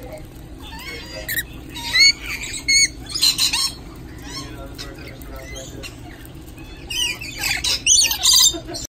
Okay.